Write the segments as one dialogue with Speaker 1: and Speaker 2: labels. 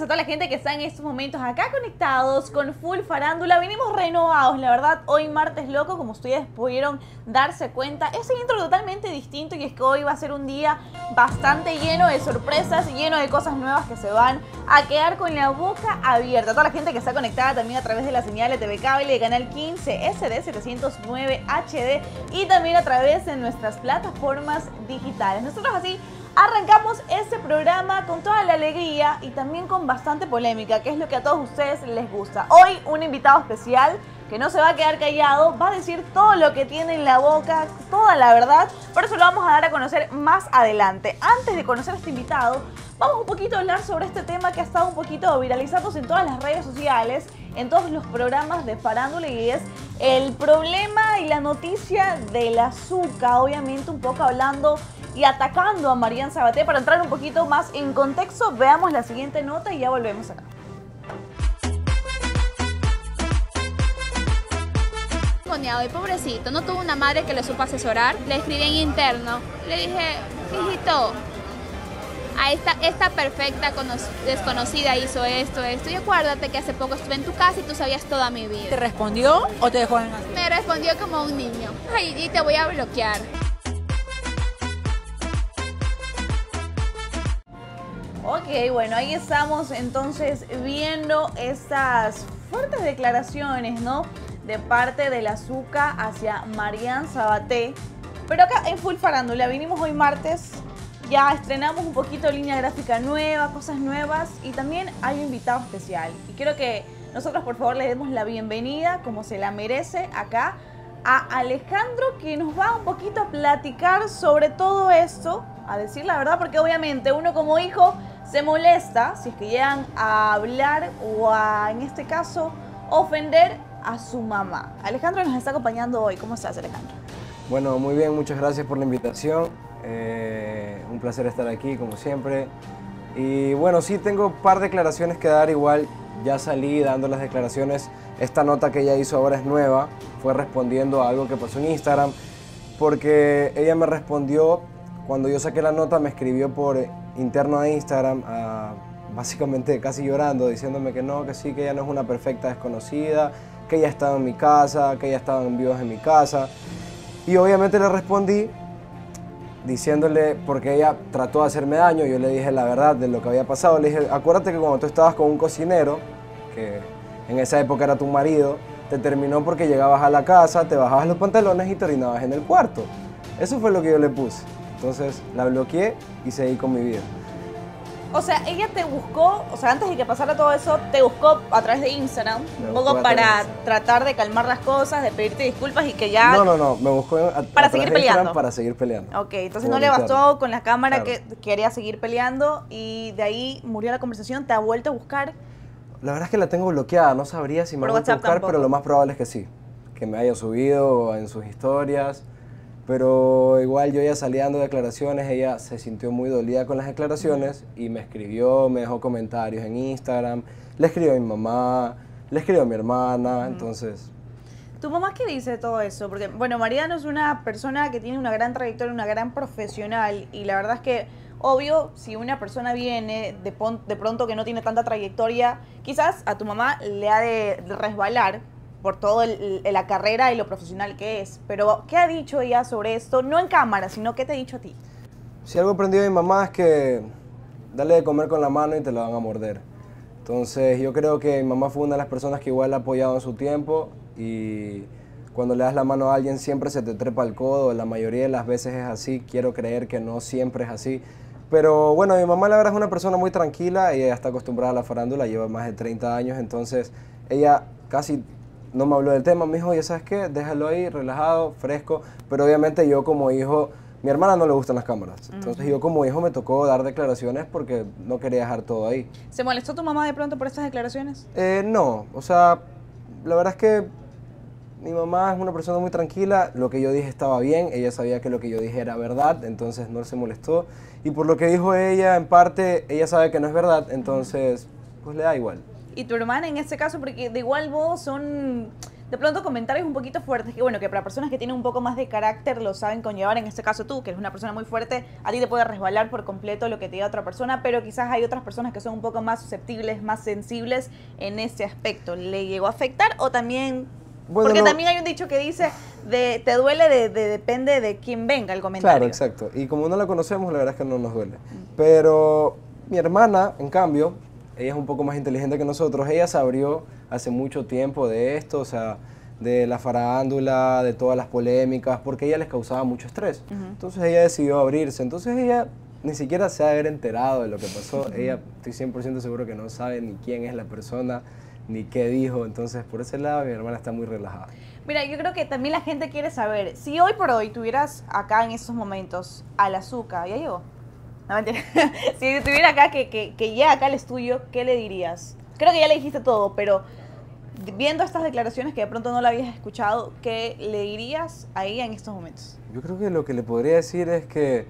Speaker 1: a toda la gente que está en estos momentos acá conectados con Full Farándula. Vinimos renovados, la verdad, hoy martes loco, como ustedes pudieron darse cuenta. Ese intro totalmente distinto y es que hoy va a ser un día bastante lleno de sorpresas, lleno de cosas nuevas que se van a quedar con la boca abierta. Toda la gente que está conectada también a través de la señal de TV Cable de Canal 15, SD 709 HD y también a través de nuestras plataformas digitales. Nosotros así Arrancamos este programa con toda la alegría y también con bastante polémica, que es lo que a todos ustedes les gusta. Hoy un invitado especial que no se va a quedar callado, va a decir todo lo que tiene en la boca, toda la verdad, por eso lo vamos a dar a conocer más adelante. Antes de conocer a este invitado, vamos un poquito a hablar sobre este tema que ha estado un poquito viralizándose en todas las redes sociales, en todos los programas de farándula y es el problema y la noticia del azúcar, obviamente un poco hablando y atacando a Marian Sabaté. Para entrar un poquito más en contexto, veamos la siguiente nota y ya volvemos acá.
Speaker 2: y pobrecito, no tuvo una madre que le supo asesorar. Le escribí en interno. Le dije, hijito, a esta, esta perfecta desconocida hizo esto, esto. Y acuérdate que hace poco estuve en tu casa y tú sabías toda mi vida.
Speaker 3: ¿Te respondió o te dejó en
Speaker 2: Me respondió como un niño. Ay, y te voy a bloquear.
Speaker 1: Ok, bueno, ahí estamos entonces viendo estas fuertes declaraciones, ¿no? De parte del azúcar hacia Marian Sabaté. Pero acá en Full Farándula vinimos hoy martes, ya estrenamos un poquito línea gráfica nueva, cosas nuevas y también hay un invitado especial. Y quiero que nosotros por favor le demos la bienvenida, como se la merece, acá a Alejandro que nos va un poquito a platicar sobre todo esto, a decir la verdad, porque obviamente uno como hijo se molesta si es que llegan a hablar o a, en este caso, ofender a su mamá. Alejandro nos está acompañando hoy. ¿Cómo estás, Alejandro?
Speaker 4: Bueno, muy bien, muchas gracias por la invitación. Eh, un placer estar aquí, como siempre. Y bueno, sí tengo un par de declaraciones que dar. Igual ya salí dando las declaraciones. Esta nota que ella hizo ahora es nueva. Fue respondiendo a algo que pasó en Instagram. Porque ella me respondió, cuando yo saqué la nota, me escribió por interno de Instagram, básicamente casi llorando, diciéndome que no, que sí, que ella no es una perfecta desconocida, que ella estaba en mi casa, que ella estaba en vivos en mi casa. Y obviamente le respondí diciéndole, porque ella trató de hacerme daño, yo le dije la verdad de lo que había pasado, le dije, acuérdate que cuando tú estabas con un cocinero, que en esa época era tu marido, te terminó porque llegabas a la casa, te bajabas los pantalones y te orinabas en el cuarto. Eso fue lo que yo le puse. Entonces la bloqueé y seguí con mi vida.
Speaker 1: O sea, ella te buscó, o sea, antes de que pasara todo eso, te buscó a través de Instagram, un poco para tratar de calmar las cosas, de pedirte disculpas y que ya...
Speaker 4: No, no, no, me buscó
Speaker 1: para seguir peleando.
Speaker 4: para seguir peleando.
Speaker 1: Ok, entonces no le bastó con la cámara que quería seguir peleando y de ahí murió la conversación, ¿te ha vuelto a buscar?
Speaker 4: La verdad es que la tengo bloqueada, no sabría si me va a buscar, pero lo más probable es que sí, que me haya subido en sus historias pero igual yo ya salí dando declaraciones, ella se sintió muy dolida con las declaraciones y me escribió, me dejó comentarios en Instagram, le escribió a mi mamá, le escribió a mi hermana, entonces...
Speaker 1: ¿Tu mamá qué dice de todo eso? Porque, bueno, Mariano es una persona que tiene una gran trayectoria, una gran profesional y la verdad es que, obvio, si una persona viene de, de pronto que no tiene tanta trayectoria, quizás a tu mamá le ha de resbalar por toda la carrera y lo profesional que es. Pero, ¿qué ha dicho ella sobre esto? No en cámara, sino ¿qué te ha dicho a ti?
Speaker 4: Si algo aprendido de mi mamá es que dale de comer con la mano y te la van a morder. Entonces, yo creo que mi mamá fue una de las personas que igual ha apoyado en su tiempo y cuando le das la mano a alguien siempre se te trepa el codo, la mayoría de las veces es así, quiero creer que no siempre es así. Pero bueno, mi mamá la verdad es una persona muy tranquila, ella está acostumbrada a la farándula, lleva más de 30 años, entonces ella casi no me habló del tema, me dijo, ya sabes qué, déjalo ahí, relajado, fresco, pero obviamente yo como hijo, mi hermana no le gustan las cámaras, entonces yo como hijo me tocó dar declaraciones porque no quería dejar todo ahí.
Speaker 1: ¿Se molestó tu mamá de pronto por estas declaraciones?
Speaker 4: Eh, no, o sea, la verdad es que mi mamá es una persona muy tranquila, lo que yo dije estaba bien, ella sabía que lo que yo dije era verdad, entonces no se molestó, y por lo que dijo ella, en parte, ella sabe que no es verdad, entonces pues le da igual
Speaker 1: y tu hermana en este caso, porque de igual modo son de pronto comentarios un poquito fuertes, que bueno, que para personas que tienen un poco más de carácter lo saben conllevar, en este caso tú, que eres una persona muy fuerte, a ti te puede resbalar por completo lo que te diga otra persona, pero quizás hay otras personas que son un poco más susceptibles, más sensibles en ese aspecto. ¿Le llegó a afectar o también...
Speaker 4: Bueno,
Speaker 1: porque
Speaker 4: no-
Speaker 1: también hay un dicho que dice, de, te duele, de, de- depende de quién venga el comentario.
Speaker 4: Claro, exacto. Y como no la conocemos, la verdad es que no nos duele. Pero mi hermana, en cambio, ella es un poco más inteligente que nosotros. Ella se abrió hace mucho tiempo de esto, o sea, de la farándula, de todas las polémicas, porque ella les causaba mucho estrés. Entonces ella decidió abrirse. Entonces ella ni siquiera se ha de haber enterado de lo que pasó. Ella, estoy 100% seguro que no sabe ni quién es la persona, ni qué dijo. Entonces, por ese lado, mi hermana está muy relajada.
Speaker 1: Mira, yo creo que también la gente quiere saber, si hoy por hoy tuvieras acá en esos momentos al azúcar, ¿ya llegó? Si tuviera acá que, que, que llega acá al estudio, ¿qué le dirías? Creo que ya le dijiste todo, pero viendo estas declaraciones que de pronto no la habías escuchado, ¿qué le dirías a ella en estos momentos?
Speaker 4: Yo creo que lo que le podría decir es que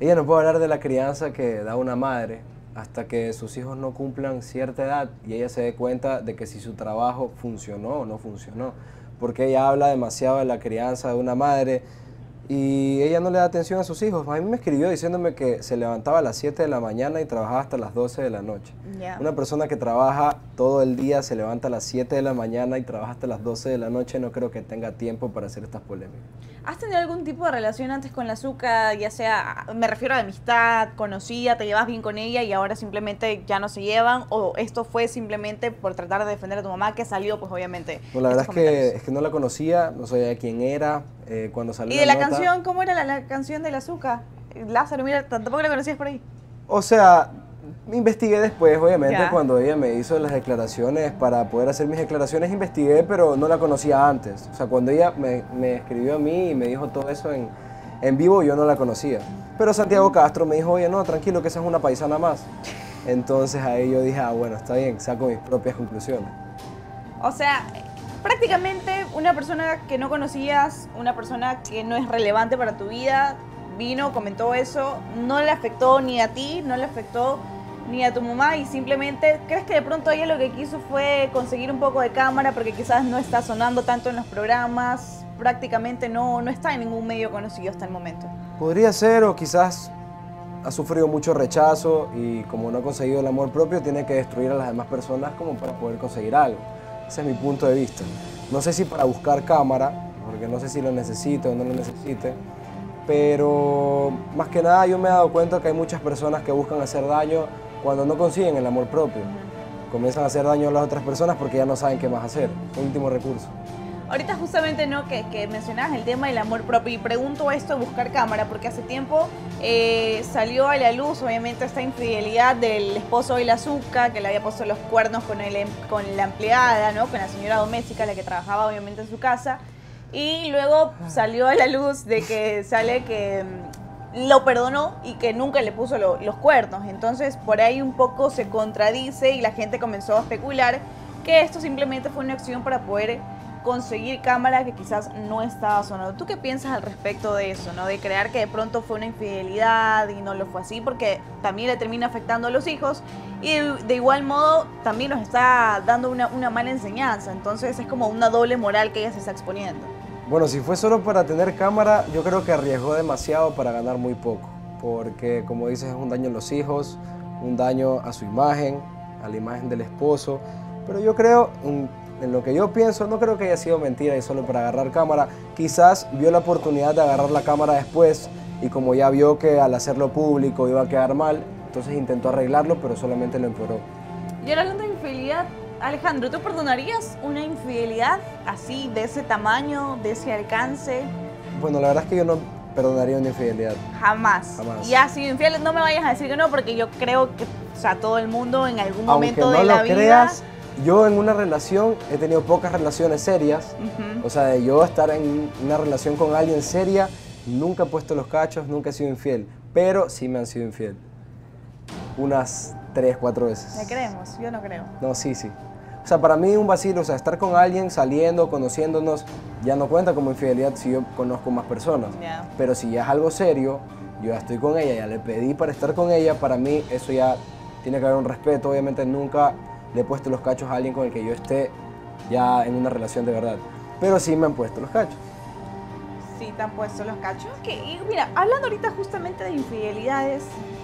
Speaker 4: ella no puede hablar de la crianza que da una madre hasta que sus hijos no cumplan cierta edad y ella se dé cuenta de que si su trabajo funcionó o no funcionó. Porque ella habla demasiado de la crianza de una madre y ella no le da atención a sus hijos. A mí me escribió diciéndome que se levantaba a las 7 de la mañana y trabajaba hasta las 12 de la noche.
Speaker 1: Ya.
Speaker 4: Una persona que trabaja todo el día, se levanta a las 7 de la mañana y trabaja hasta las 12 de la noche, no creo que tenga tiempo para hacer estas polémicas.
Speaker 1: ¿Has tenido algún tipo de relación antes con la azúcar? Ya sea, me refiero a amistad, conocida, te llevas bien con ella y ahora simplemente ya no se llevan, o esto fue simplemente por tratar de defender a tu mamá que salió, pues obviamente.
Speaker 4: No, la verdad es que, es que no la conocía, no sabía quién era. Eh, cuando salió
Speaker 1: ¿Y de la
Speaker 4: nota-
Speaker 1: canción? ¿Cómo era la, la canción del azúcar? Lázaro, mira, tampoco la conocías por ahí.
Speaker 4: O sea, investigué después, obviamente,
Speaker 1: Ya.
Speaker 4: cuando ella me hizo las declaraciones para poder hacer mis declaraciones, investigué, pero no la conocía antes. O sea, cuando ella me, me escribió a mí y me dijo todo eso en, en vivo, yo no la conocía. Pero Santiago Castro me dijo, oye, no, tranquilo, que esa es una paisana más. Entonces ahí yo dije, ah, bueno, está bien, saco mis propias conclusiones.
Speaker 1: O sea, prácticamente una persona que no conocías, una persona que no es relevante para tu vida, vino, comentó eso, no le afectó ni a ti, no le afectó ni a tu mamá y simplemente, ¿crees que de pronto ella lo que quiso fue conseguir un poco de cámara porque quizás no está sonando tanto en los programas, prácticamente no, no está en ningún medio conocido hasta el momento?
Speaker 4: Podría ser, o quizás ha sufrido mucho rechazo y como no ha conseguido el amor propio, tiene que destruir a las demás personas como para poder conseguir algo. Ese es mi punto de vista. No sé si para buscar cámara, porque no sé si lo necesite o no lo necesite, pero más que nada yo me he dado cuenta que hay muchas personas que buscan hacer daño cuando no consiguen el amor propio. Comienzan a hacer daño a las otras personas porque ya no saben qué más hacer. Último recurso.
Speaker 1: Ahorita justamente no que, que mencionabas el tema del amor propio y pregunto esto de buscar cámara porque hace tiempo eh, salió a la luz obviamente esta infidelidad del esposo de la azúcar que le había puesto los cuernos con, el, em- con la empleada, ¿no? con la señora doméstica la que trabajaba obviamente en su casa. Y luego salió a la luz de que sale que mm, lo perdonó y que nunca le puso lo- los cuernos. Entonces por ahí un poco se contradice y la gente comenzó a especular que esto simplemente fue una acción para poder conseguir cámara que quizás no estaba sonando. ¿Tú qué piensas al respecto de eso, no? De crear que de pronto fue una infidelidad y no lo fue así, porque también le termina afectando a los hijos y de, igual modo también nos está dando una, una mala enseñanza. Entonces es como una doble moral que ella se está exponiendo.
Speaker 4: Bueno, si fue solo para tener cámara, yo creo que arriesgó demasiado para ganar muy poco. Porque, como dices, es un daño a los hijos, un daño a su imagen, a la imagen del esposo. Pero yo creo, en, lo que yo pienso, no creo que haya sido mentira y solo para agarrar cámara. Quizás vio la oportunidad de agarrar la cámara después y como ya vio que al hacerlo público iba a quedar mal, entonces intentó arreglarlo, pero solamente lo empeoró.
Speaker 1: Y ahora hablando de infidelidad, Alejandro, ¿tú perdonarías una infidelidad así, de ese tamaño, de ese alcance?
Speaker 4: Bueno, la verdad es que yo no perdonaría una infidelidad.
Speaker 1: Jamás.
Speaker 4: Jamás.
Speaker 1: Y ha sido infiel, no me vayas a decir que no, porque yo creo que, o sea, todo el mundo en algún
Speaker 4: Aunque
Speaker 1: momento
Speaker 4: no
Speaker 1: de la
Speaker 4: lo
Speaker 1: vida.
Speaker 4: creas, yo en una relación he tenido pocas relaciones serias.
Speaker 1: Ujú.
Speaker 4: O sea, de yo estar en una relación con alguien seria, nunca he puesto los cachos, nunca he sido infiel. Pero sí me han sido infiel. Unas tres, cuatro veces.
Speaker 1: ¿Le creemos? Yo no creo.
Speaker 4: No, sí, sí. O sea, para mí un vacilo, o sea, estar con alguien, saliendo, conociéndonos, ya no cuenta como infidelidad si yo conozco más personas.
Speaker 1: Ya.
Speaker 4: Pero si ya es algo serio, yo ya estoy con ella, ya le pedí para estar con ella, para mí eso ya tiene que haber un respeto. Obviamente nunca le he puesto los cachos a alguien con el que yo esté ya en una relación de verdad. pero sí me han puesto los cachos.
Speaker 1: Sí, te han puesto los cachos. Y mira, hablando ahorita justamente de infidelidades,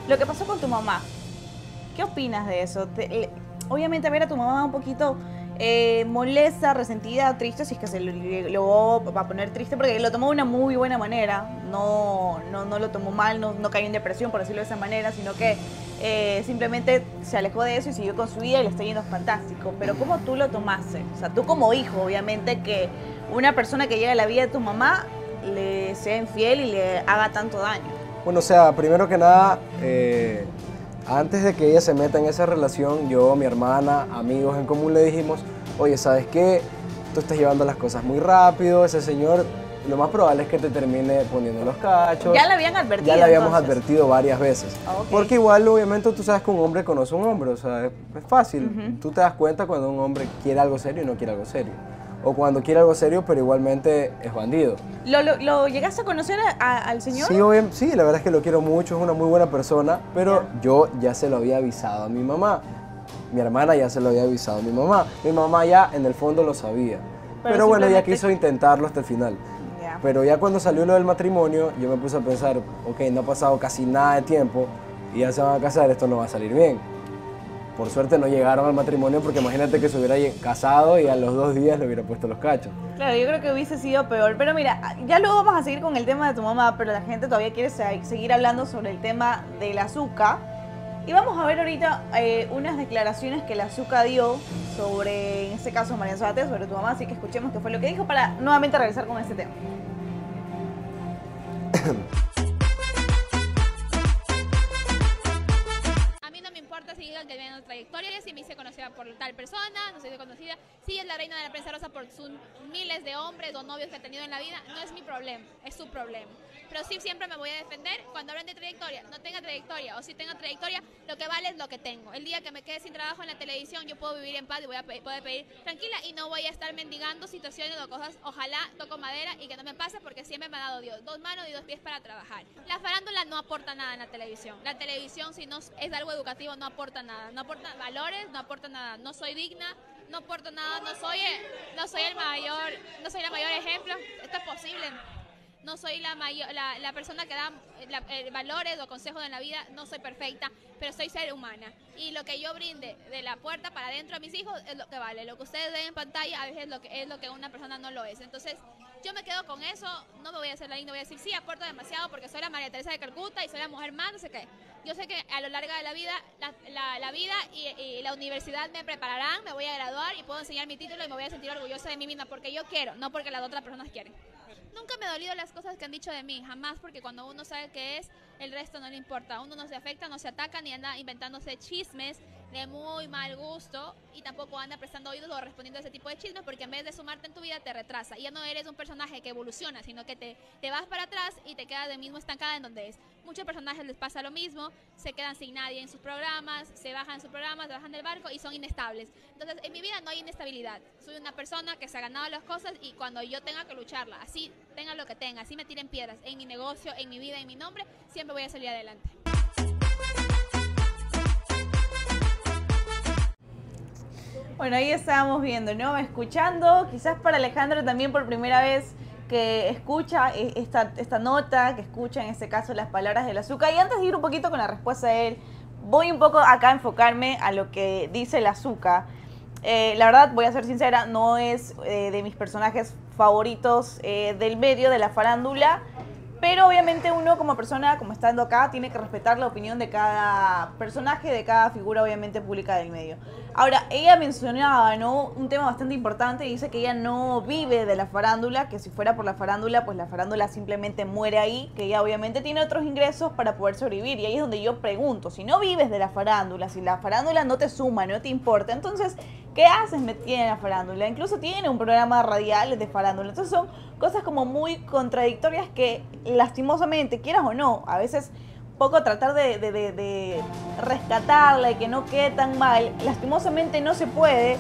Speaker 1: lo que pasó con tu mamá, ¿qué opinas de eso? Te- obviamente ver a tu mamá un poquito eh, molesta, resentida, triste, si es que se lo va a poner triste, porque lo tomó de una muy buena manera, no, no, no lo tomó mal, no, no cayó en depresión, por decirlo de esa manera, sino que eh, simplemente se alejó de eso y siguió con su vida y le está yendo fantástico. Pero ¿cómo tú lo tomaste? O sea, tú como hijo, obviamente, que una persona que llega a la vida de tu mamá le sea infiel y le haga tanto daño.
Speaker 4: Bueno, o sea, primero que nada, eh, antes de que ella se meta en esa relación, yo, mi hermana, amigos en común le dijimos, oye, ¿sabes qué? Tú estás llevando las cosas muy rápido, ese señor lo más probable es que te termine poniendo los cachos.
Speaker 1: Ya le habían advertido.
Speaker 4: Ya le habíamos
Speaker 1: entonces.
Speaker 4: advertido varias veces.
Speaker 1: Ah, ok.
Speaker 4: Porque igual, obviamente, tú sabes que un hombre conoce a un hombre, o sea, es, fácil.
Speaker 1: Ujú.
Speaker 4: Tú te das cuenta cuando un hombre quiere algo serio y no quiere algo serio. O cuando quiere algo serio, pero igualmente es bandido.
Speaker 1: ¿Lo, lo, lo llegaste a conocer a- a- al señor?
Speaker 4: Sí, obvia- sí, la verdad es que lo quiero mucho, es una muy buena persona, pero yo ya se lo había avisado a mi mamá. Mi hermana ya se lo había avisado a mi mamá. Mi mamá ya en el fondo lo sabía.
Speaker 1: Pero
Speaker 4: Pero, bueno, ella
Speaker 1: simplemente-
Speaker 4: quiso intentarlo hasta el final.
Speaker 1: Ya.
Speaker 4: Pero ya cuando salió lo del matrimonio, yo me puse a pensar, ok, no ha pasado casi nada de tiempo y ya se van a casar, esto no va a salir bien. Por suerte no llegaron al matrimonio porque imagínate que se hubiera casado y a los dos días le hubiera puesto los cachos.
Speaker 1: Claro, yo creo que hubiese sido peor. Pero mira, ya luego vamos a seguir con el tema de tu mamá, pero la gente todavía quiere se- seguir hablando sobre el tema del azúcar. Y vamos a ver ahorita eh, unas declaraciones que el azúcar dio sobre, en este caso, María Zárate, sobre tu mamá. Así que escuchemos qué fue lo que dijo para nuevamente regresar con este tema.
Speaker 2: si digan que viene una trayectoria, si me hice conocida por tal persona, no hice conocida. Si es la reina de la prensa rosa por sus miles de hombres o novios que ha tenido en la vida, no es mi problema, es su problema. Pero sí siempre me voy a defender cuando hablan de trayectoria, no tenga trayectoria o si tenga trayectoria, lo que vale es lo que tengo. El día que me quede sin trabajo en la televisión, yo puedo vivir en paz y voy a poder pedir tranquila y no voy a estar mendigando situaciones o cosas. Ojalá toco madera y que no me pase porque siempre me ha dado Dios dos manos y dos pies para trabajar. La farándula no aporta nada en la televisión. La televisión, si no es algo educativo, no aporta nada. No aporta valores, no aporta nada. No soy digna, no aporto nada, no soy, no soy el mayor, no soy la mayor ejemplo. Esto es posible. No soy la, mayor, la, la persona que da eh, la- eh, valores o consejos en la vida, no soy perfecta, pero soy ser humana. Y lo que yo brinde de la puerta para adentro a mis hijos es lo que vale. Lo que ustedes ven en pantalla a veces es lo que, es lo que una persona no lo es. Entonces, yo me quedo con eso, no me voy a hacer la linda, voy a decir, sí, aporto demasiado porque soy la María Teresa de Calcuta y soy la mujer más, no sé qué. Yo sé que a lo largo de la vida, la, la- la vida y, y la universidad me prepararán, me voy a graduar y puedo enseñar mi título y me voy a sentir orgullosa de mí misma porque yo quiero, no porque las otras personas quieren. Nunca me ha dolido las cosas que han dicho de mí, jamás, porque cuando uno sabe qué es, el resto no le importa. Uno no se afecta, no se ataca, ni anda inventándose chismes de muy mal gusto y tampoco anda prestando oídos o respondiendo a ese tipo de chismes porque en vez de sumarte en tu vida te retrasa. Y ya no eres un personaje que evoluciona, sino que te, te vas para atrás y te quedas de mismo estancada en donde es. Muchos personajes les pasa lo mismo, se quedan sin nadie en sus programas, se bajan en sus programas, se bajan del barco y son inestables. Entonces, en mi vida no hay inestabilidad. Soy una persona que se ha ganado las cosas y cuando yo tenga que lucharla, así tenga lo que tenga, así me tiren piedras en mi negocio, en mi vida, en mi nombre, siempre voy a salir adelante.
Speaker 1: Bueno, ahí estábamos viendo, ¿no? Escuchando, quizás para Alejandro también por primera vez que escucha e- esta, esta nota, que escucha en este caso las palabras del azúcar. Y antes de ir un poquito con la respuesta de él, voy un poco acá a enfocarme a lo que dice el azúcar. Eh, la verdad, voy a ser sincera, no es eh, de mis personajes favoritos eh, del medio, de la farándula. Pero obviamente uno como persona, como estando acá, tiene que respetar la opinión de cada personaje, de cada figura obviamente pública del medio. Ahora, ella mencionaba, ¿no? Un tema bastante importante, dice que ella no vive de la farándula, que si fuera por la farándula, pues la farándula simplemente muere ahí, que ella obviamente tiene otros ingresos para poder sobrevivir. Y ahí es donde yo pregunto, si no vives de la farándula, si la farándula no te suma, no te importa, entonces, ¿qué haces metida en la farándula? Incluso tiene un programa radial de farándula. Entonces son cosas como muy contradictorias que lastimosamente, quieras o no, a veces poco tratar de, rescatarla y que no quede tan mal, lastimosamente no se puede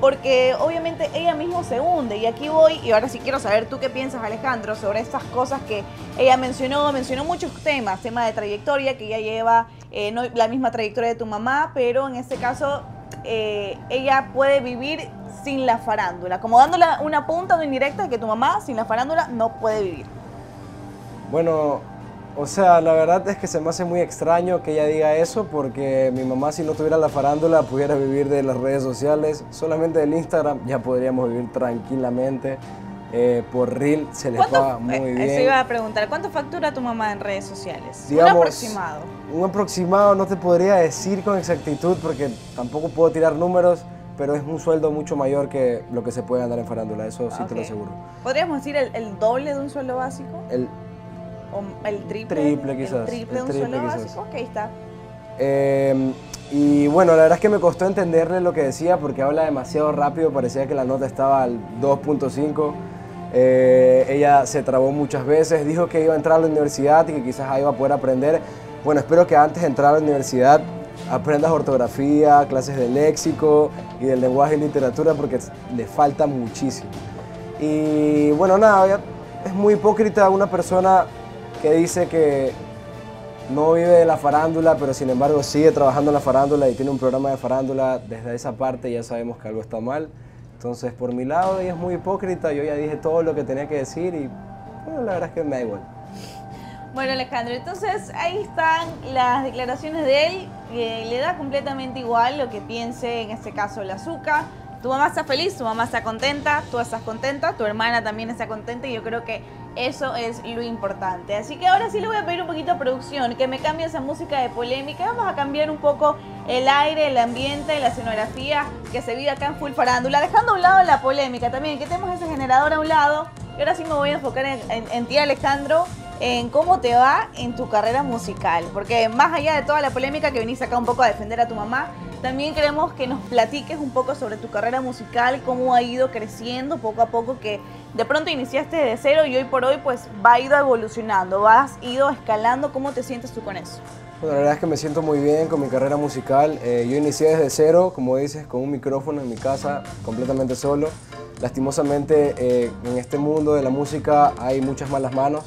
Speaker 1: porque obviamente ella misma se hunde y aquí voy y ahora sí quiero saber tú qué piensas Alejandro sobre estas cosas que ella mencionó, mencionó muchos temas, tema de trayectoria que ella lleva, eh, no la misma trayectoria de tu mamá, pero en este caso eh, ella puede vivir sin la farándula? Como dándole una punta, una indirecta de que tu mamá sin la farándula no puede vivir.
Speaker 4: Bueno, o sea, la verdad es que se me hace muy extraño que ella diga eso porque mi mamá si no tuviera la farándula pudiera vivir de las redes sociales, solamente del Instagram ya podríamos vivir tranquilamente. Eh, por Reel se les va muy
Speaker 1: eh,
Speaker 4: bien.
Speaker 1: Eso iba a preguntar, ¿cuánto factura tu mamá en redes sociales?
Speaker 4: Digamos,
Speaker 1: un aproximado.
Speaker 4: Un aproximado no te podría decir con exactitud porque tampoco puedo tirar números, pero es un sueldo mucho mayor que lo que se puede ganar en farándula, eso sí te lo aseguro.
Speaker 1: ¿Podríamos decir el, el doble de un sueldo básico?
Speaker 4: El,
Speaker 1: ¿O el triple?
Speaker 4: Triple,
Speaker 1: El
Speaker 4: quizás,
Speaker 1: triple de
Speaker 4: el
Speaker 1: un
Speaker 4: triple,
Speaker 1: sueldo
Speaker 4: quizás.
Speaker 1: básico. Ok, está.
Speaker 4: Eh, y bueno, la verdad es que me costó entenderle lo que decía porque habla demasiado rápido, parecía que la nota estaba al 2.5. Eh, ella se trabó muchas veces, dijo que iba a entrar a la universidad y que quizás ahí iba a poder aprender. Bueno, espero que antes de entrar a la universidad aprendas ortografía, clases de léxico y del lenguaje y literatura porque le falta muchísimo. Y bueno, nada, es muy hipócrita una persona que dice que no vive de la farándula, pero sin embargo sigue trabajando en la farándula y tiene un programa de farándula. Desde esa parte ya sabemos que algo está mal. Entonces, por mi lado, ella es muy hipócrita. Yo ya dije todo lo que tenía que decir y bueno, la verdad es que me da igual.
Speaker 1: Bueno, Alejandro, entonces ahí están las declaraciones de él. que le da completamente igual lo que piense, en este caso, el azúcar. Tu mamá está feliz, tu mamá está contenta, tú estás contenta, tu hermana también está contenta y yo creo que eso es lo importante. Así que ahora sí le voy a pedir un poquito a producción que me cambie esa música de polémica. Vamos a cambiar un poco el aire, el ambiente, la escenografía que se vive acá en Full Farándula, dejando a un lado la polémica también, que tenemos ese generador a un lado. Y ahora sí me voy a enfocar en, en- ti, Alejandro, en cómo te va en tu carrera musical. Porque más allá de toda la polémica que viniste acá un poco a defender a tu mamá, también queremos que nos platiques un poco sobre tu carrera musical, cómo ha ido creciendo poco a poco, que de pronto iniciaste de cero y hoy por hoy pues va ido evolucionando, vas ido escalando. ¿Cómo te sientes tú con eso?
Speaker 4: Bueno, la verdad es que me siento muy bien con mi carrera musical. Eh, yo inicié desde cero, como dices, con un micrófono en mi casa, completamente solo. Lastimosamente, eh, en este mundo de la música hay muchas malas manos.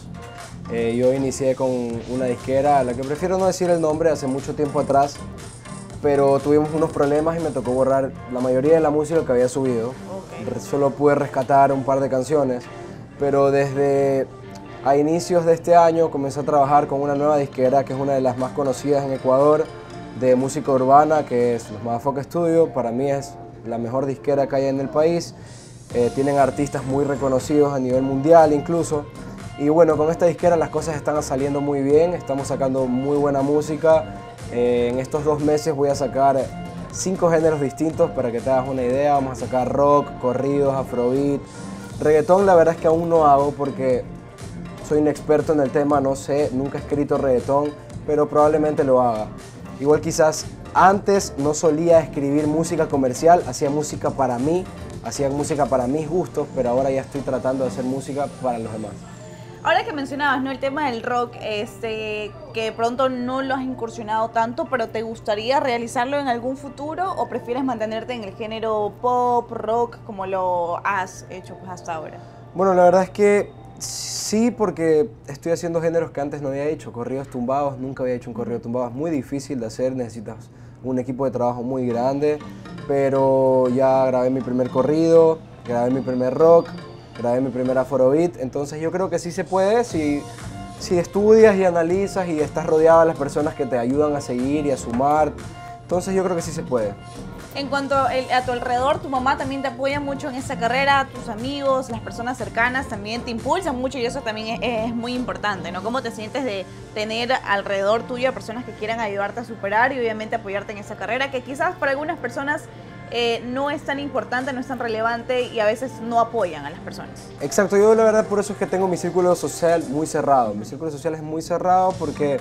Speaker 4: Eh, yo inicié con una disquera, a la que prefiero no decir el nombre, hace mucho tiempo atrás, pero tuvimos unos problemas y me tocó borrar la mayoría de la música que había subido. Solo pude rescatar un par de canciones, pero desde a inicios de este año comencé a trabajar con una nueva disquera que es una de las más conocidas en Ecuador de música urbana, que es los Motherfucker Studio. Para mí es la mejor disquera que hay en el país. Eh, tienen artistas muy reconocidos a nivel mundial incluso. Y bueno, con esta disquera las cosas están saliendo muy bien, estamos sacando muy buena música. Eh, en estos dos meses voy a sacar cinco géneros distintos para que te hagas una idea. Vamos a sacar rock, corridos, afrobeat. Reggaetón la verdad es que aún no hago porque soy un experto en el tema, no sé, nunca he escrito reggaetón, pero probablemente lo haga. Igual quizás antes no solía escribir música comercial, hacía música para mí, hacía música para mis gustos, pero ahora ya estoy tratando de hacer música para los demás.
Speaker 1: Ahora que mencionabas, ¿no? El tema del rock, este, que de pronto no lo has incursionado tanto, pero ¿te gustaría realizarlo en algún futuro o prefieres mantenerte en el género pop, rock, como lo has hecho pues, hasta ahora?
Speaker 4: Bueno, la verdad es que sí, porque estoy haciendo géneros que antes no había hecho, corridos tumbados, nunca había hecho un corrido tumbado, es muy difícil de hacer, necesitas un equipo de trabajo muy grande, pero ya grabé mi primer corrido, grabé mi primer rock, grabé mi primer afrobeat, entonces yo creo que sí se puede si, si estudias y analizas y estás rodeado de las personas que te ayudan a seguir y a sumar, entonces yo creo que sí se puede.
Speaker 1: En cuanto a tu alrededor, tu mamá también te apoya mucho en esta carrera, tus amigos, las personas cercanas también te impulsan mucho y eso también es, es muy importante, ¿no? ¿Cómo te sientes de tener alrededor tuyo a personas que quieran ayudarte a superar y obviamente apoyarte en esa carrera que quizás para algunas personas eh, no es tan importante, no es tan relevante y a veces no apoyan a las personas?
Speaker 4: Exacto, yo la verdad por eso es que tengo mi círculo social muy cerrado. Mi círculo social es muy cerrado porque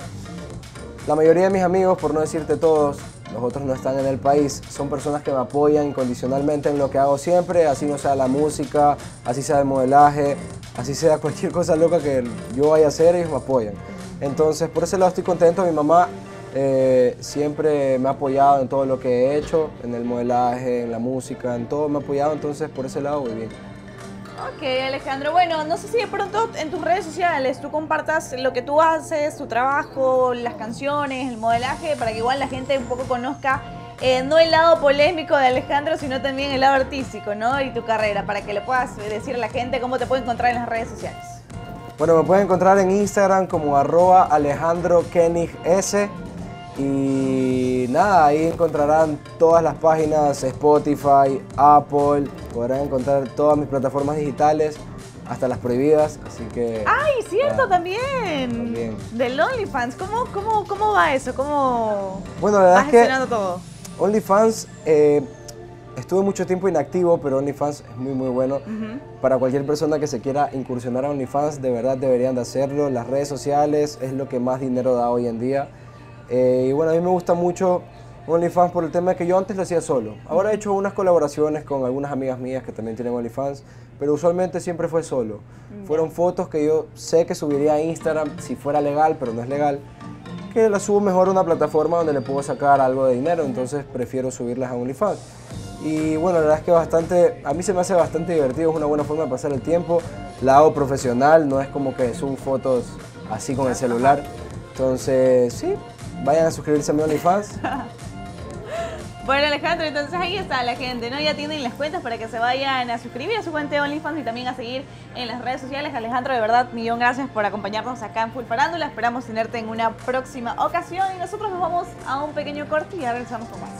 Speaker 4: la mayoría de mis amigos, por no decirte todos, los otros no están en el país, son personas que me apoyan incondicionalmente en lo que hago siempre, así no sea la música, así sea el modelaje, así sea cualquier cosa loca que yo vaya a hacer, ellos me apoyan. Entonces, por ese lado estoy contento. Mi mamá eh, siempre me ha apoyado en todo lo que he hecho, en el modelaje, en la música, en todo me ha apoyado, entonces por ese lado muy bien.
Speaker 1: Ok, Alejandro. Bueno, no sé si de pronto en tus redes sociales tú compartas lo que tú haces, tu trabajo, las canciones, el modelaje, para que igual la gente un poco conozca eh, no el lado polémico de Alejandro, sino también el lado artístico, ¿no? Y tu carrera, para que le puedas decir a la gente cómo te puede encontrar en las redes sociales.
Speaker 4: Bueno, me pueden encontrar en Instagram como arroba Alejandro S. Y nada, ahí encontrarán todas las páginas, Spotify, Apple, podrán encontrar todas mis plataformas digitales, hasta las prohibidas, así que...
Speaker 1: ¡Ay, cierto, también! también! Del OnlyFans, ¿Cómo, cómo, cómo va eso? ¿Cómo
Speaker 4: bueno, la verdad es que todo? OnlyFans, eh, estuve mucho tiempo inactivo, pero OnlyFans es muy, muy bueno. Para cualquier persona que se quiera incursionar a OnlyFans, de verdad deberían de hacerlo. Las redes sociales es lo que más dinero da hoy en día. Eh, y bueno, a mí me gusta mucho OnlyFans por el tema de que yo antes lo hacía solo. Ahora he hecho unas colaboraciones con algunas amigas mías que también tienen OnlyFans, pero usualmente siempre fue solo. Fueron fotos que yo sé que subiría a Instagram si fuera legal, pero no es legal, que las subo mejor a una plataforma donde le puedo sacar algo de dinero, entonces prefiero subirlas a OnlyFans. Y bueno, la verdad es que bastante, a mí se me hace bastante divertido, es una buena forma de pasar el tiempo. La hago profesional, no es como que subo fotos así con el celular. Entonces, sí, vayan a suscribirse a mi OnlyFans.
Speaker 1: Bueno, Alejandro, entonces ahí está la gente, ¿no? Ya tienen las cuentas para que se vayan a suscribir a su cuenta de OnlyFans y también a seguir en las redes sociales. Alejandro, de verdad, millón gracias por acompañarnos acá en Full Farándula. Esperamos tenerte en una próxima ocasión y nosotros nos vamos a un pequeño corte y ya regresamos con más.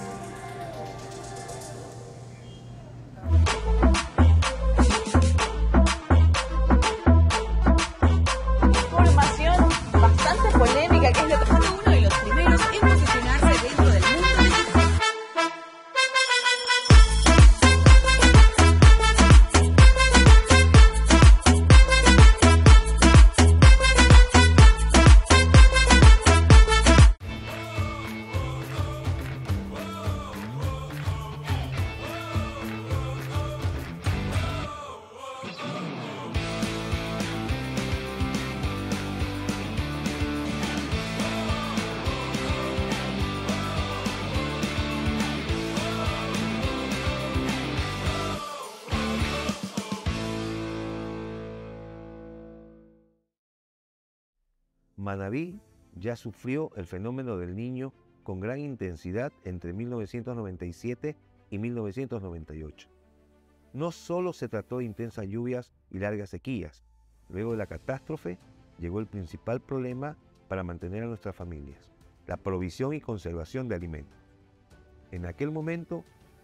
Speaker 3: Manaví ya sufrió el fenómeno del niño con gran intensidad entre 1997 y 1998. No solo se trató de intensas lluvias y largas sequías, luego de la catástrofe llegó el principal problema para mantener a nuestras familias, la provisión y conservación de alimentos. En aquel momento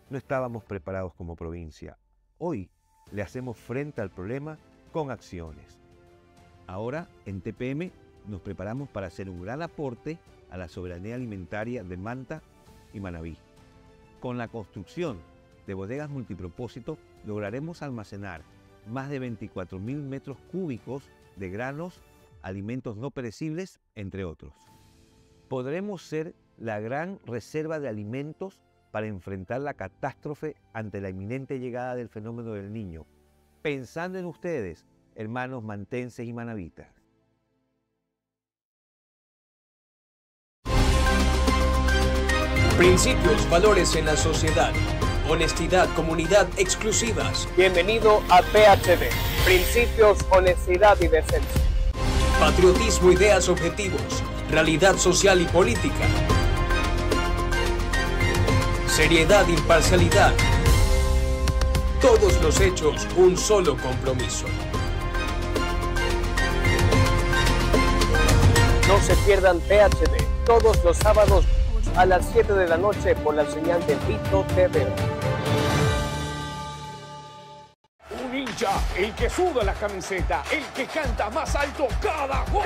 Speaker 3: no estábamos preparados como provincia. Hoy le hacemos frente al problema con acciones. Ahora en TPM nos preparamos para hacer un gran aporte a la soberanía alimentaria de Manta y Manabí. Con la construcción de bodegas multipropósito lograremos almacenar más de 24.000 metros cúbicos de granos, alimentos no perecibles, entre otros. Podremos ser la gran reserva de alimentos para enfrentar la catástrofe ante la inminente llegada del fenómeno del niño, pensando en ustedes, hermanos mantenses y manavitas.
Speaker 5: Principios, valores en la sociedad. Honestidad, comunidad exclusivas.
Speaker 6: Bienvenido a PHD. Principios, honestidad y decencia.
Speaker 5: Patriotismo, ideas, objetivos. Realidad social y política. Seriedad, imparcialidad. Todos los hechos, un solo compromiso.
Speaker 6: No se pierdan PHD todos los sábados a las 7 de la noche por la señal de Vito TV.
Speaker 7: Un hincha, el que suda la camiseta, el que canta más alto cada gol.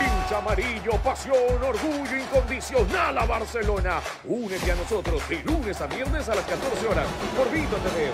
Speaker 7: Hincha amarillo, pasión, orgullo incondicional a Barcelona. Únete a nosotros de lunes a viernes a las 14 horas por Vito TV.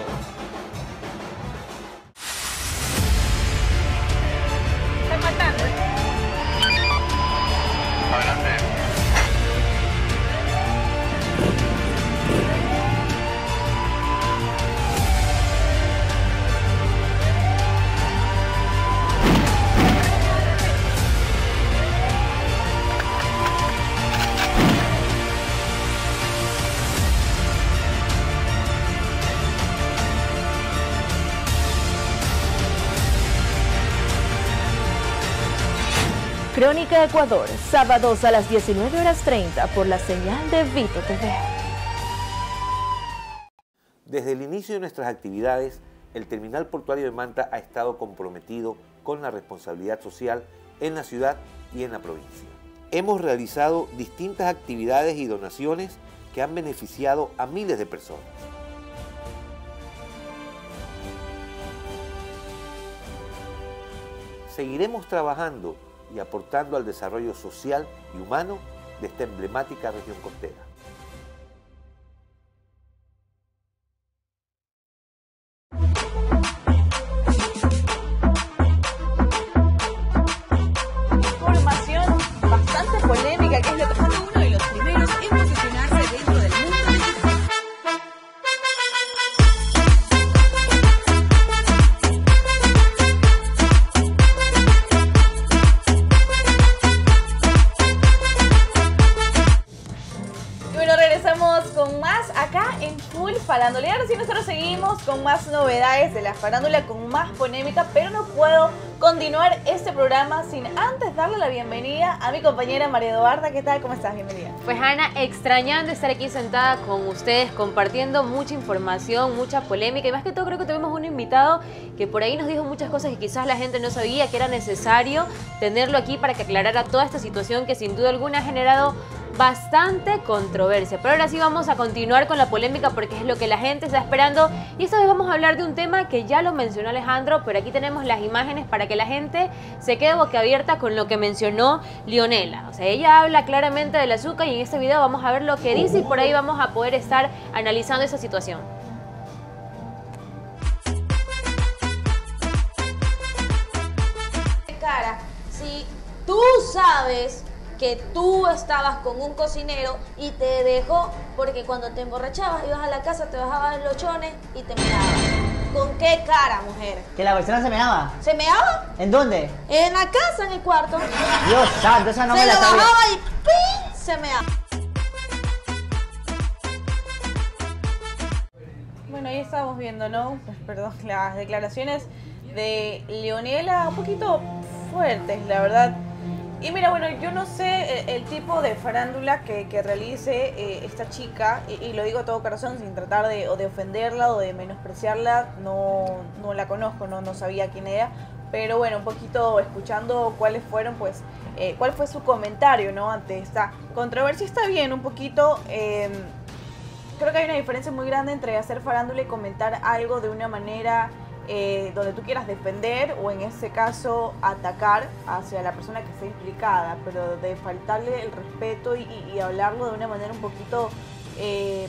Speaker 8: Crónica Ecuador, sábados a las 19 horas 30 por la señal de Vito TV.
Speaker 3: Desde el inicio de nuestras actividades, el terminal portuario de Manta ha estado comprometido con la responsabilidad social en la ciudad y en la provincia. Hemos realizado distintas actividades y donaciones que han beneficiado a miles de personas. Seguiremos trabajando y aportando al desarrollo social y humano de esta emblemática región costera.
Speaker 8: De
Speaker 1: la farándula, con más polémica, pero no puedo continuar este programa sin antes darle la bienvenida a mi compañera María Eduarda. ¿Qué tal? ¿Cómo estás? Bienvenida.
Speaker 9: Pues Ana, extrañando estar aquí sentada con ustedes, compartiendo mucha información, mucha polémica y más que todo creo que tuvimos un invitado que por ahí nos dijo muchas cosas que quizás la gente no sabía que era necesario tenerlo aquí para que aclarara toda esta situación que sin duda alguna ha generado bastante controversia. Pero ahora sí vamos a continuar con la polémica porque es lo que la gente está esperando y esta vez vamos a hablar de un tema que ya lo mencionó Alejandro, pero aquí tenemos las imágenes para que la gente se quede boquiabierta con lo que mencionó Lionela. O sea, ella habla claramente del azúcar y en este video vamos a ver lo que dice y por ahí vamos a poder estar analizando esa situación.
Speaker 10: cara si tú sabes que tú estabas con un cocinero y te dejó porque cuando te emborrachabas ibas a la casa, te bajabas los chones y te meabas? ¿Con qué cara, mujer?
Speaker 11: ¿Que la persona se meaba?
Speaker 10: ¿Se meaba?
Speaker 11: ¿En dónde?
Speaker 10: En la casa, en el cuarto.
Speaker 11: Dios santo, esa no
Speaker 10: se
Speaker 11: me la
Speaker 10: lo
Speaker 11: sabía.
Speaker 10: bajaba y ¡ping! se meaba.
Speaker 1: Bueno, ahí estábamos viendo, ¿no? Pues, perdón, las declaraciones de Leonela un poquito fuertes, la verdad. Y mira, bueno, yo no sé eh, el, tipo de farándula que, que realice eh, esta chica, y, lo digo a todo corazón, sin tratar de, o de ofenderla o de menospreciarla, no, no la conozco, no, no sabía quién era, pero bueno, un poquito escuchando cuáles fueron, pues, eh, cuál fue su comentario, ¿no? Ante esta controversia, está bien, un poquito... em, creo que hay una diferencia muy grande entre hacer farándula y comentar algo de una manera eh, donde tú quieras defender o en ese caso atacar hacia la persona que esté implicada, pero de faltarle el respeto y, hablarlo de una manera un poquito eh,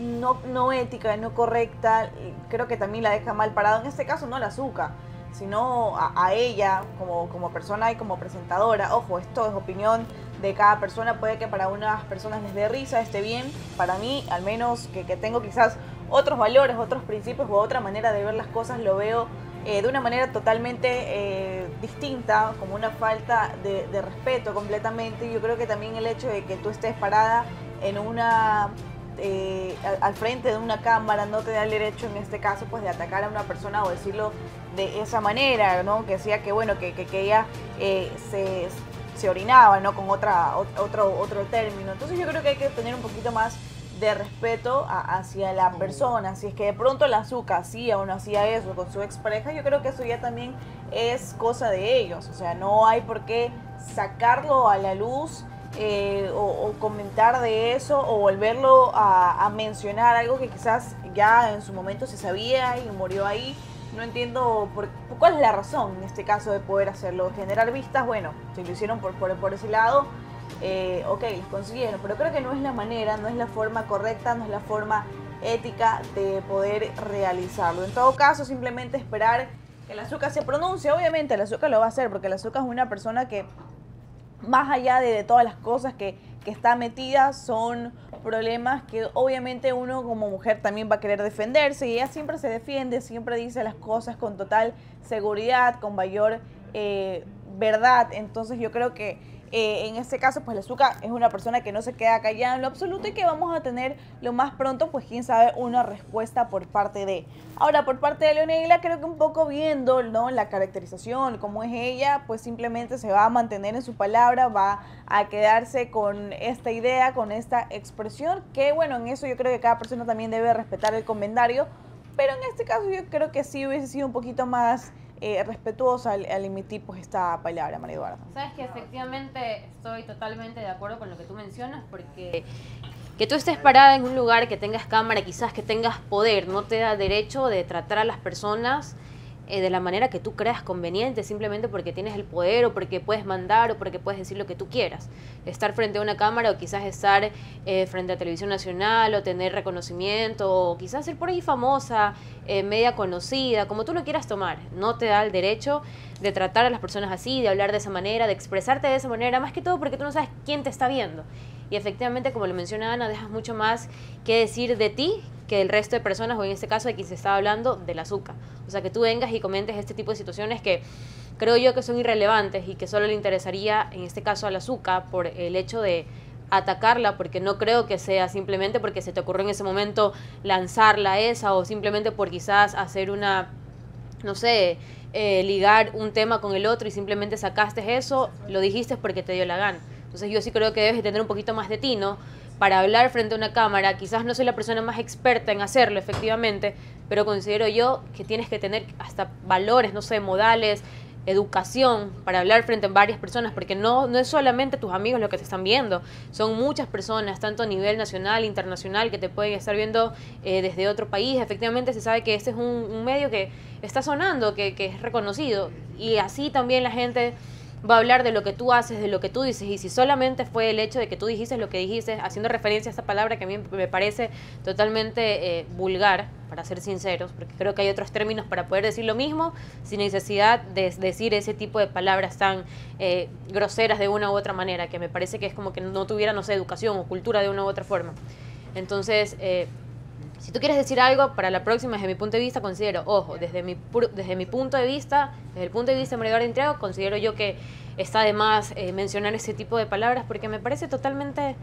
Speaker 1: no, no ética, no correcta, y creo que también la deja mal parado. En este caso no la azúcar, sino a, a ella como, como persona y como presentadora. Ojo, esto es opinión de cada persona, puede que para unas personas les dé risa, esté bien, para mí al menos que tengo quizás otros valores, otros principios o otra manera de ver las cosas, lo veo eh, de una manera totalmente eh, distinta, como una falta de, respeto completamente. Yo creo que también el hecho de que tú estés parada en una eh, al, frente de una cámara no te da el derecho en este caso pues de atacar a una persona o decirlo de esa manera, ¿no? Que decía que bueno, que, que, ella se, se orinaba, ¿no? Con otra, ot- otro, otro término. Entonces yo creo que hay que tener un poquito más de respeto a- hacia la persona. Si es que de pronto la azúcar hacía o no hacía eso con su expareja, yo creo que eso ya también es cosa de ellos. O sea, no hay por qué sacarlo a la luz eh, o, o comentar de eso o volverlo a, a mencionar algo que quizás ya en su momento se sabía y murió ahí. No entiendo por, cuál es la razón en este caso de poder hacerlo. Generar vistas, bueno, si lo hicieron por, por, por ese lado, eh, ok, consiguieron, pero creo que no es la manera, no es la forma correcta, no es la forma ética de poder realizarlo. En todo caso, simplemente esperar que el azúcar se pronuncie. Obviamente, el azúcar lo va a hacer porque el azúcar es una persona que más allá de, de todas las cosas que, que está metida, son problemas que obviamente uno como mujer también va a querer defenderse y ella siempre se defiende, siempre dice las cosas con total seguridad, con mayor eh, verdad. Entonces yo creo que eh, en este caso, pues la Zucca es una persona que no se queda callada en lo absoluto y que vamos a tener lo más pronto, pues quién sabe, una respuesta por parte de. Ahora, por parte de Leonela, creo que un poco viendo ¿no? la caracterización, cómo es ella, pues simplemente se va a mantener en su palabra, va a quedarse con esta idea, con esta expresión, que bueno, en eso yo creo que cada persona también debe respetar el comentario, pero en este caso yo creo que sí hubiese sido un poquito más eh, respetuosa al, al, emitir pues esta palabra, María Eduarda.
Speaker 9: Sabes que efectivamente estoy totalmente de acuerdo con lo que tú mencionas, porque que tú estés parada en un lugar, que tengas cámara, quizás que tengas poder, no te da derecho de tratar a las personas eh, de la manera que tú creas conveniente, simplemente porque tienes el poder o porque puedes mandar o porque puedes decir lo que tú quieras. Estar frente a una cámara o quizás estar eh, frente a Televisión Nacional o tener reconocimiento o quizás ser por ahí famosa, eh, media conocida, como tú lo quieras tomar, no te da el derecho de tratar a las personas así, de hablar de esa manera, de expresarte de esa manera, más que todo porque tú no sabes quién te está viendo. Y efectivamente, como lo menciona Ana, dejas mucho más que decir de ti que el resto de personas, o en este caso de quien se estaba hablando, del azúcar. O sea, que tú vengas y comentes este tipo de situaciones que creo yo que son irrelevantes y que solo le interesaría, en este caso, al azúcar por el hecho de atacarla, porque no creo que sea simplemente porque se te ocurrió en ese momento lanzarla esa o simplemente por quizás hacer una, no sé, eh, ligar un tema con el otro y simplemente sacaste eso, lo dijiste porque te dio la gana. Entonces yo sí creo que debes de tener un poquito más de tino para hablar frente a una cámara. Quizás no soy la persona más experta en hacerlo, efectivamente, pero considero yo que tienes que tener hasta valores, no sé, modales, educación para hablar frente a varias personas, porque no, no es solamente tus amigos los que te están viendo, son muchas personas, tanto a nivel nacional, internacional, que te pueden estar viendo eh, desde otro país. Efectivamente se sabe que este es un, medio que está sonando, que, que es reconocido, y así también la gente va a hablar de lo que tú haces, de lo que tú dices, y si solamente fue el hecho de que tú dijiste lo que dijiste, haciendo referencia a esta palabra que a mí me parece totalmente eh, vulgar, para ser sinceros, porque creo que hay otros términos para poder decir lo mismo sin necesidad de decir ese tipo de palabras tan eh, groseras de una u otra manera, que me parece que es como que no tuviera, no sé, educación o cultura de una u otra forma. Entonces, eh, si tú quieres decir algo para la próxima, desde mi punto de vista, considero, ojo, desde mi, desde mi punto de vista, desde el punto de vista de María Entrego, considero yo que está de más eh, mencionar ese tipo de palabras porque me parece totalmente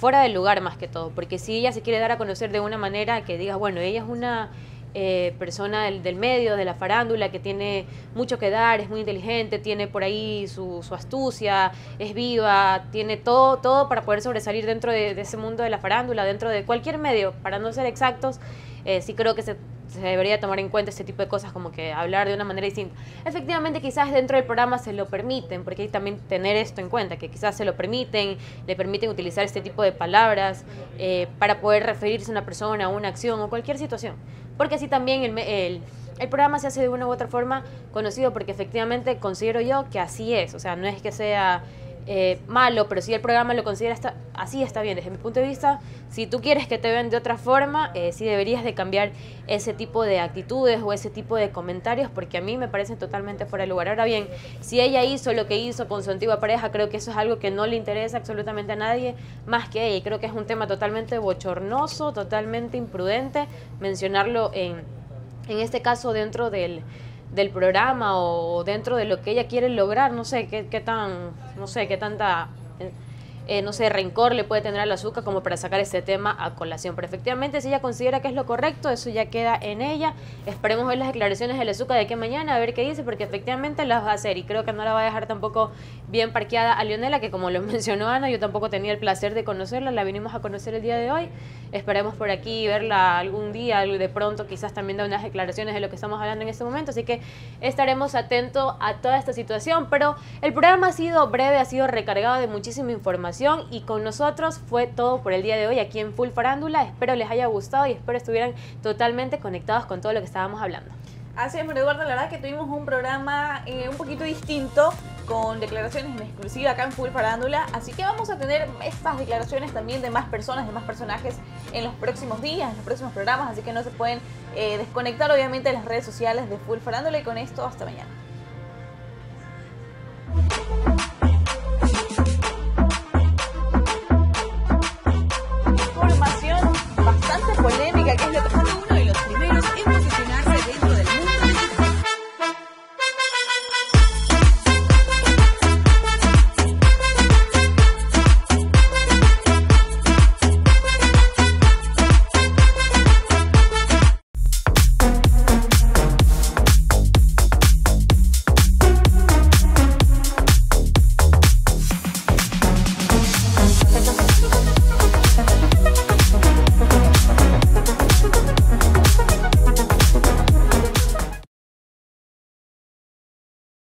Speaker 9: fuera del lugar más que todo. Porque si ella se quiere dar a conocer de una manera que diga, bueno, ella es una eh, persona del, medio, de la farándula, que tiene mucho que dar, es muy inteligente, tiene por ahí su, astucia, es viva, tiene todo, todo para poder sobresalir dentro de, ese mundo de la farándula, dentro de cualquier medio, para no ser exactos, eh, sí creo que se, debería tomar en cuenta este tipo de cosas, como que hablar de una manera distinta. Efectivamente, quizás dentro del programa se lo permiten, porque hay también tener esto en cuenta, que quizás se lo permiten, le permiten utilizar este tipo de palabras eh, para poder referirse a una persona, a una acción o cualquier situación porque así también el, el, el, programa se hace de una u otra forma conocido, porque efectivamente considero yo que así es, o sea, no es que sea eh, malo, pero si el programa lo considera así, está bien. Desde mi punto de vista, si tú quieres que te vean de otra forma, eh, sí deberías de cambiar ese tipo de actitudes o ese tipo de comentarios, porque a mí me parecen totalmente fuera de lugar. Ahora bien, si ella hizo lo que hizo con su antigua pareja, creo que eso es algo que no le interesa absolutamente a nadie más que ella. Creo que es un tema totalmente bochornoso, totalmente imprudente mencionarlo en, en este caso dentro del del programa o dentro de lo que ella quiere lograr, no sé qué, qué tan, no sé qué tanta eh, no sé, rencor le puede tener al azúcar como para sacar este tema a colación. Pero efectivamente, si ella considera que es lo correcto, eso ya queda en ella. Esperemos ver las declaraciones del azúcar de aquí mañana, a ver qué dice, porque efectivamente las va a hacer y creo que no la va a dejar tampoco bien parqueada a Leonela, que como lo mencionó Ana, yo tampoco tenía el placer de conocerla, la vinimos a conocer el día de hoy. Esperemos por aquí verla algún día, de pronto quizás también da unas declaraciones de lo que estamos hablando en este momento, así que estaremos atentos a toda esta situación, pero el programa ha sido breve, ha sido recargado de muchísima información y con nosotros fue todo por el día de hoy aquí en Full Farándula. Espero les haya gustado y espero estuvieran totalmente conectados con todo lo que estábamos hablando.
Speaker 1: Así es, Eduardo, la verdad que tuvimos un programa eh, un poquito distinto con declaraciones en exclusiva acá en Full Farándula, así que vamos a tener estas declaraciones también de más personas, de más personajes en los próximos días, en los próximos programas, así que no se pueden eh, desconectar obviamente de las redes sociales de Full Farándula y con esto hasta mañana.